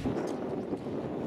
ハハハハ!